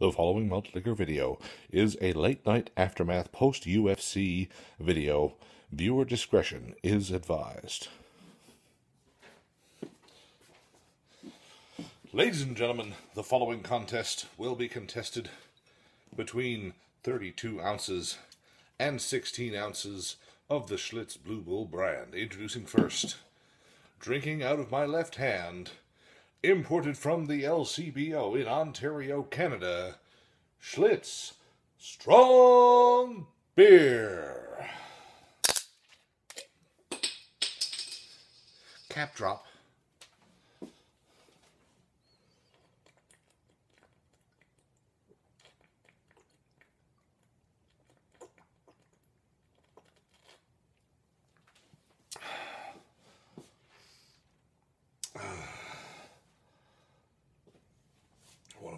The following malt liquor video is a late night aftermath post UFC video. Viewer discretion is advised. Ladies and gentlemen, the following contest will be contested between 32 ounces and 16 ounces of the Schlitz Blue Bull brand. Introducing first, drinking out of my left hand Imported from the LCBO in Ontario, Canada, Schlitz Strong Beer. Cap drop.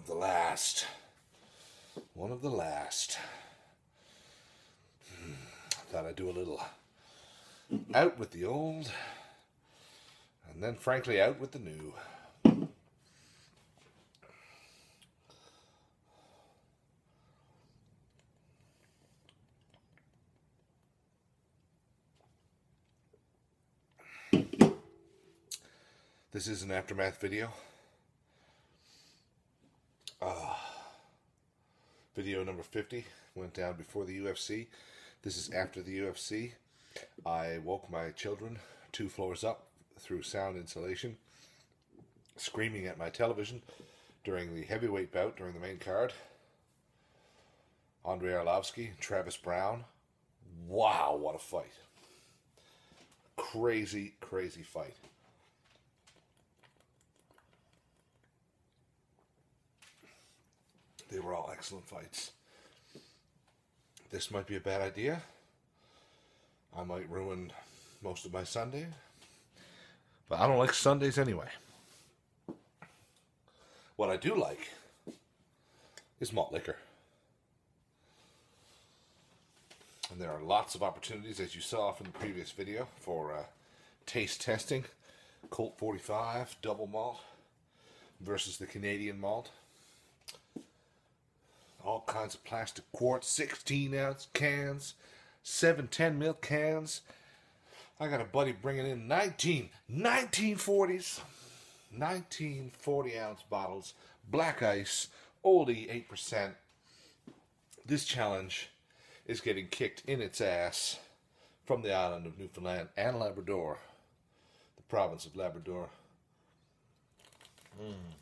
of the last. One of the last. Hmm, thought I'd do a little out with the old, and then frankly out with the new. This is an aftermath video. Ah. Video number 50 went down before the UFC. This is after the UFC. I woke my children two floors up through sound insulation, screaming at my television during the heavyweight bout during the main card. Andrei Arlovsky, Travis Browne. Wow, what a fight. Crazy, crazy fight. They were all excellent fights. This might be a bad idea. I might ruin most of my Sunday. But I don't like Sundays anyway. What I do like is malt liquor. And there are lots of opportunities, as you saw from the previous video, for uh, taste testing. Colt 45 double malt versus the Canadian malt all kinds of plastic quarts, 16 ounce cans, 7 10 mil cans. I got a buddy bringing in 19, 1940s, 1940 ounce bottles, black ice, oldie 8%. This challenge is getting kicked in its ass from the island of Newfoundland and Labrador, the province of Labrador. Mm.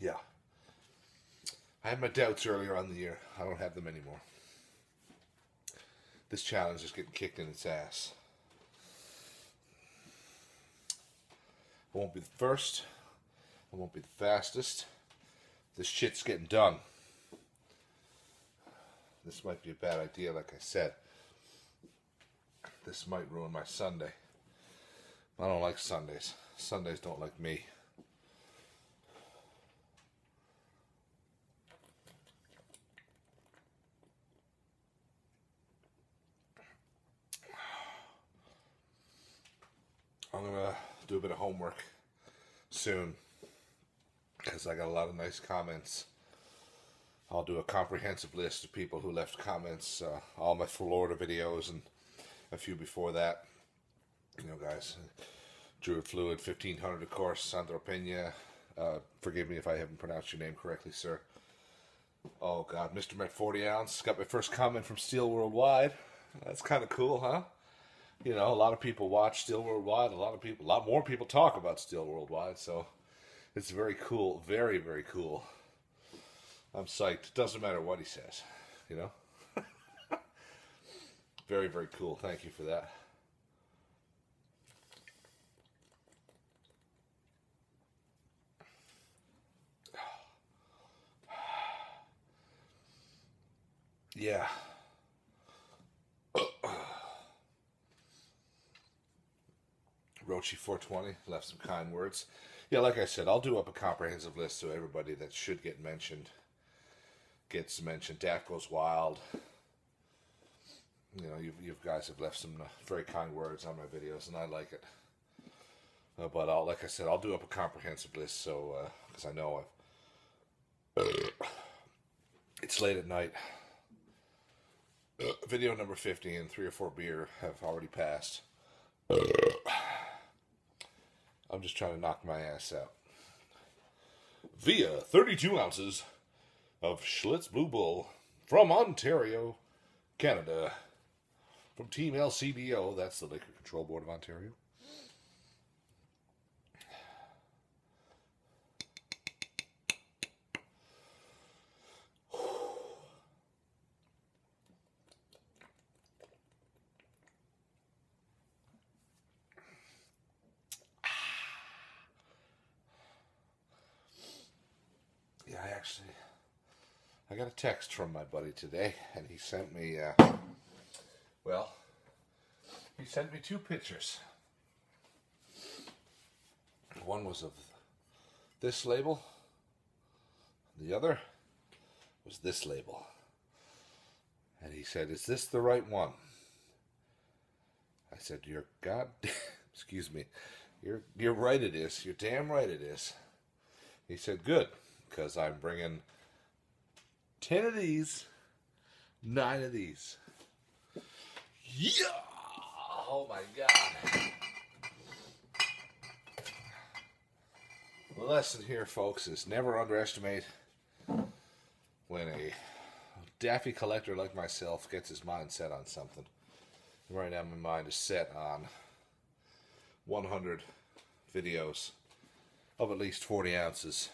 Yeah. I had my doubts earlier on the year. I don't have them anymore. This challenge is getting kicked in its ass. I won't be the first. I won't be the fastest. This shit's getting done. This might be a bad idea, like I said. This might ruin my Sunday. I don't like Sundays. Sundays don't like me. I'm gonna do a bit of homework soon because I got a lot of nice comments. I'll do a comprehensive list of people who left comments, uh, all my Florida videos and a few before that. You know, guys, Druid Fluid 1500, of course, Sandro Pena. Uh, forgive me if I haven't pronounced your name correctly, sir. Oh, God, Mr. Met 40 ounce. Got my first comment from Steel Worldwide. That's kind of cool, huh? You know, a lot of people watch Steel Worldwide. A lot of people, a lot more people talk about Steel Worldwide. So it's very cool, very very cool. I'm psyched. It doesn't matter what he says, you know. very very cool. Thank you for that. Yeah. Rochi 420 left some kind words. Yeah, like I said, I'll do up a comprehensive list so everybody that should get mentioned gets mentioned. Dak goes wild. You know, you you guys have left some uh, very kind words on my videos, and I like it. Uh, but I'll, like I said, I'll do up a comprehensive list. So because I know I've, it's late at night. video number fifty and three or four beer have already passed. I'm just trying to knock my ass out. Via 32 ounces of Schlitz Blue Bull from Ontario, Canada. From Team LCBO, that's the Liquor Control Board of Ontario. Yeah, I actually I got a text from my buddy today, and he sent me, uh, well, he sent me two pictures. One was of this label, the other was this label. And he said, Is this the right one? I said, You're god, excuse me, you're, you're right, it is. You're damn right, it is. He said, Good, because I'm bringing 10 of these, 9 of these. Yeah! Oh my god. The lesson here, folks, is never underestimate when a daffy collector like myself gets his mind set on something. Right now, my mind is set on 100 videos of at least 40 ounces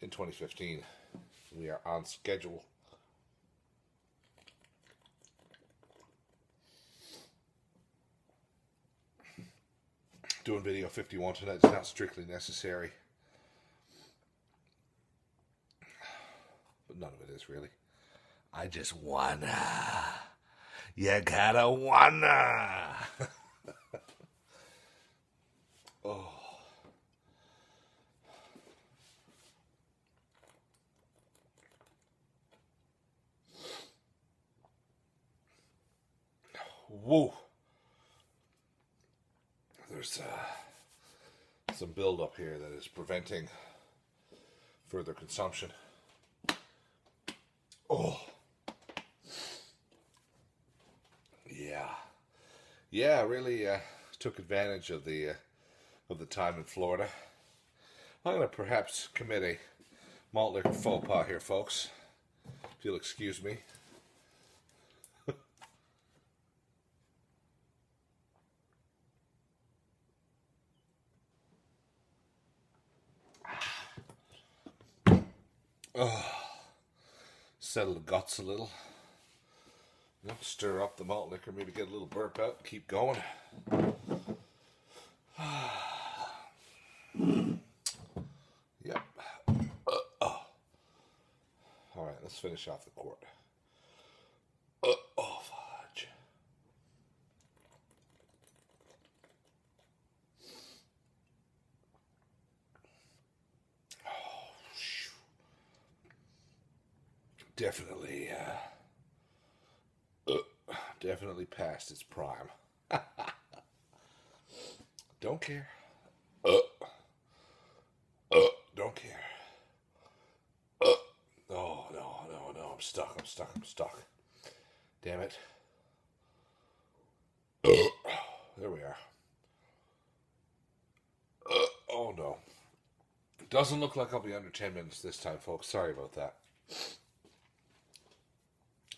in 2015. We are on schedule. Doing video 51 tonight is not strictly necessary. But none of it is really. I just wanna. You gotta wanna. oh. Whoa. There's uh, some buildup here that is preventing further consumption. Oh. Yeah. Yeah, really uh, took advantage of the uh, of the time in Florida. I'm going to perhaps commit a malt liquor faux pas here, folks. If you'll excuse me. Oh, settle the guts a little. Stir up the malt liquor, maybe get a little burp out, keep going. yep. Uh, oh. All right, let's finish off the quart. Uh, oh, fudge. Oh, shoo. Definitely, uh, uh, definitely past its prime. Don't care. Uh, uh, don't care. Uh, no, no, no, no. I'm stuck. I'm stuck. I'm stuck. Damn it. Uh, there we are. Uh, oh no. Doesn't look like I'll be under 10 minutes this time, folks. Sorry about that.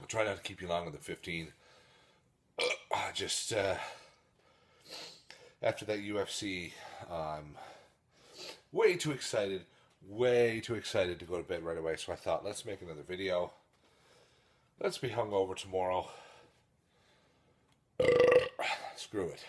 I'll try not to keep you long on the 15. Uh, I just, uh, after that UFC, I'm way too excited, way too excited to go to bed right away. So I thought, let's make another video. Let's be hungover tomorrow. Screw it.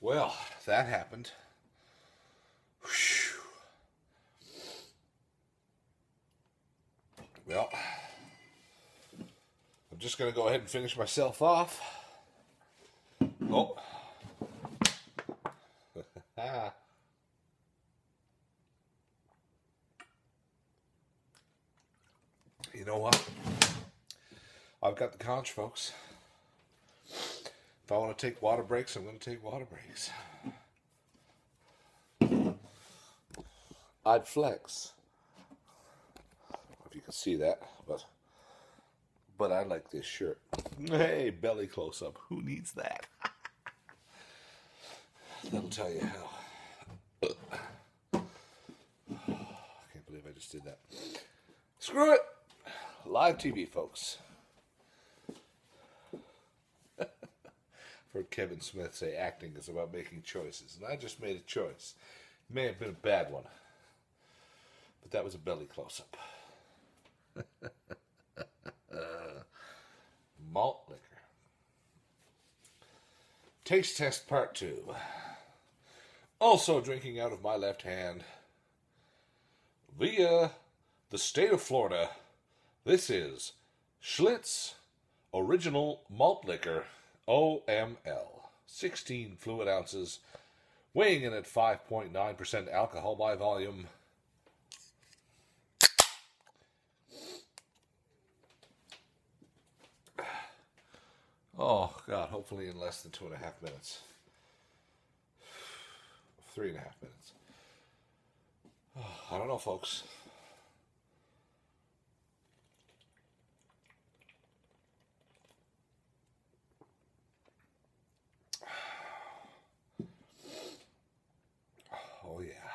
Well, that happened. Whew. Well, just going to go ahead and finish myself off. Oh. Ah. you know what? I've got the conch, folks. If I want to take water breaks, I'm going to take water breaks. I'd flex. If you can see that, but but I like this shirt. Hey, belly close up. Who needs that? That'll tell you how. I can't believe I just did that. Screw it. Live TV, folks. Heard Kevin Smith say acting is about making choices, and I just made a choice. It may have been a bad one, but that was a belly close up. malt liquor. Taste test part two. Also drinking out of my left hand via the state of Florida. This is Schlitz Original Malt Liquor OML. 16 fluid ounces, weighing in at 5.9% alcohol by volume. Oh, God, hopefully in less than two and a half minutes. Three and a half minutes. I don't know, folks. Oh, yeah.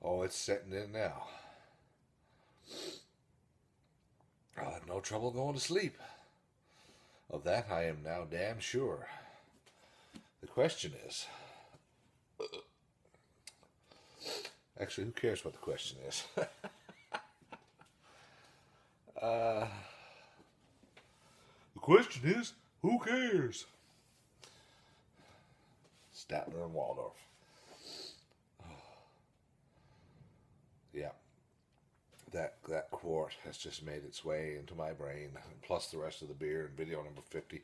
Oh, it's setting in now. I had no trouble going to sleep. Of that I am now damn sure. The question is. Actually, who cares what the question is? uh, the question is, who cares? Statler and Waldorf. Yeah that that quart has just made its way into my brain, plus the rest of the beer and video number fifty.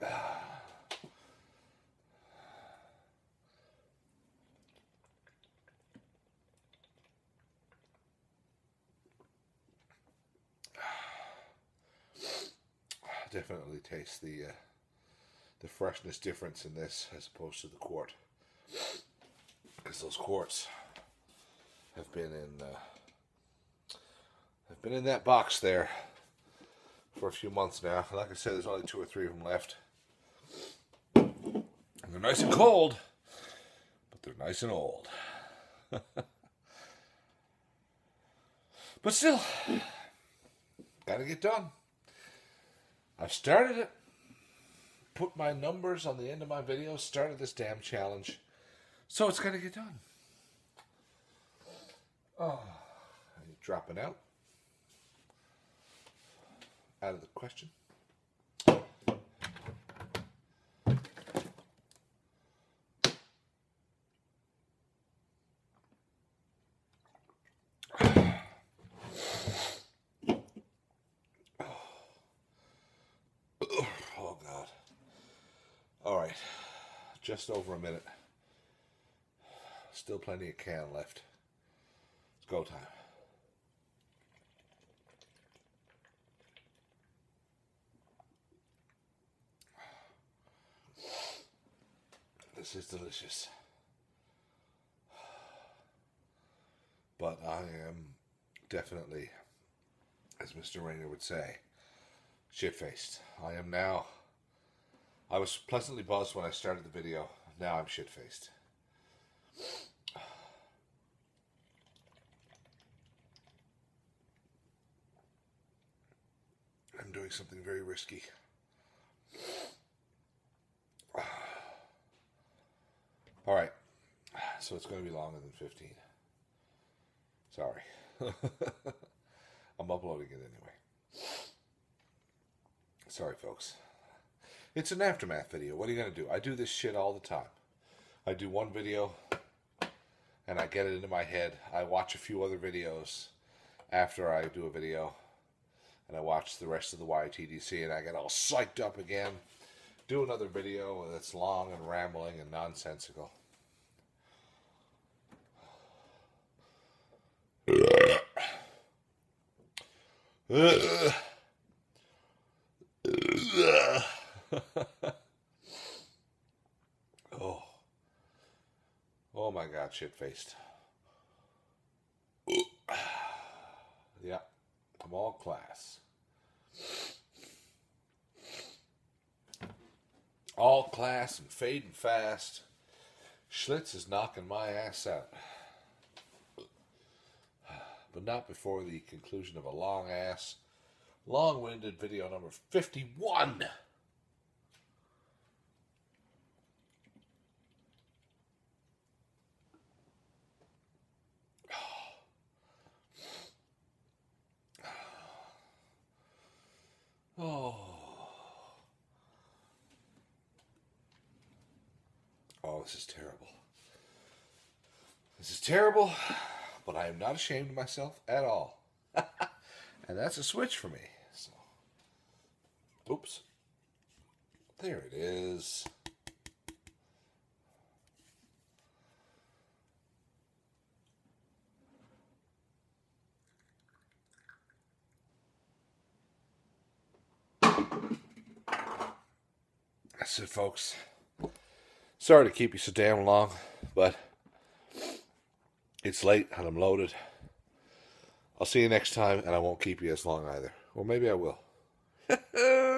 Definitely taste the uh, the freshness difference in this as opposed to the quart because those quarts have been in uh, have been in that box there for a few months now. Like I said, there's only two or three of them left. And they're nice and cold, but they're nice and old. but still, gotta get done. I've started it. Put my numbers on the end of my videos. Started this damn challenge. So it's got to get done. Ah, oh, dropping out. Out of the question. Oh, God. All right. Just over a minute. Still plenty of can left. It's go time. This is delicious. But I am definitely, as Mr. Rayner would say, shit faced. I am now. I was pleasantly buzzed when I started the video. Now I'm shit faced. I'm doing something very risky. All right. So it's going to be longer than 15. Sorry. I'm uploading it anyway. Sorry, folks. It's an aftermath video. What are you going to do? I do this shit all the time. I do one video and I get it into my head. I watch a few other videos after I do a video, and I watch the rest of the YTDC, and I get all psyched up again. Do another video that's long and rambling and nonsensical. oh. Oh my god, shit faced. yeah, I'm all class. Class and fading fast. Schlitz is knocking my ass out. But not before the conclusion of a long ass, long winded video number 51. Oh. Oh, this is terrible. This is terrible, but I am not ashamed of myself at all. and that's a switch for me. So, oops. There it is. That's it, folks. Sorry to keep you so damn long, but it's late and I'm loaded. I'll see you next time, and I won't keep you as long either. Or maybe I will.